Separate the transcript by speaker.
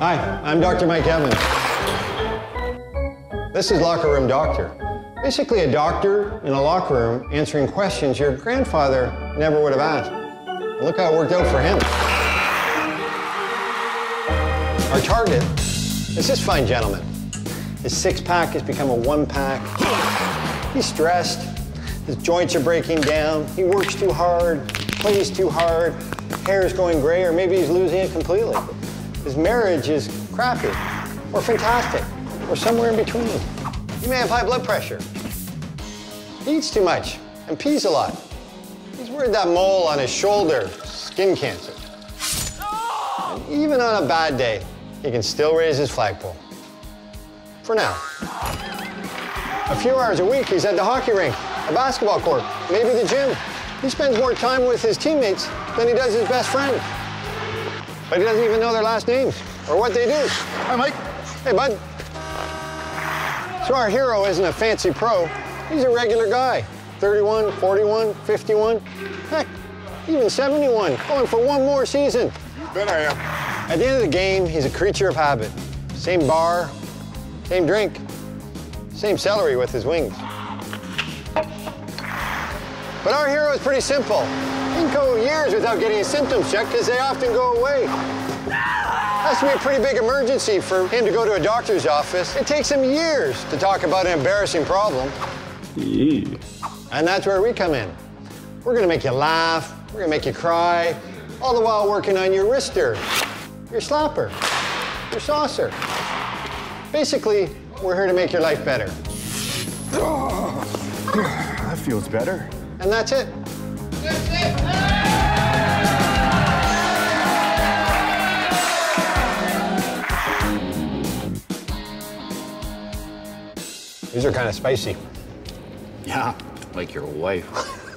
Speaker 1: Hi, I'm Dr. Mike Evans. This is Locker Room Doctor. Basically, a doctor in a locker room answering questions your grandfather never would have asked. Look how it worked out for him. Our target is this fine gentleman. His six pack has become a one pack. He's stressed. His joints are breaking down. He works too hard, plays too hard, hair is going gray, or maybe he's losing it completely. His marriage is crappy, or fantastic, or somewhere in between. He may have high blood pressure. He eats too much and pees a lot. He's worried that mole on his shoulder, skin cancer. And even on a bad day, he can still raise his flagpole. For now. A few hours a week, he's at the hockey rink, a basketball court, maybe the gym. He spends more time with his teammates than he does his best friend. But he doesn't even know their last names or what they do.
Speaker 2: Hi, Mike.
Speaker 1: Hey, bud. So our hero isn't a fancy pro. He's a regular guy. 31, 41, 51, heck, even 71, going for one more season.
Speaker 2: You bet I am.
Speaker 1: At the end of the game, he's a creature of habit. Same bar, same drink, same celery with his wings. But our hero is pretty simple. Can go years without getting his symptoms checked because they often go away. Has to be a pretty big emergency for him to go to a doctor's office. It takes him years to talk about an embarrassing problem. And that's where we come in. We're gonna make you laugh, we're gonna make you cry, all the while working on your wrister, your slapper, your saucer. Basically, we're here to make your life better.
Speaker 2: That feels better.
Speaker 1: And that's it. These are kind of spicy.
Speaker 3: Yeah, like your wife.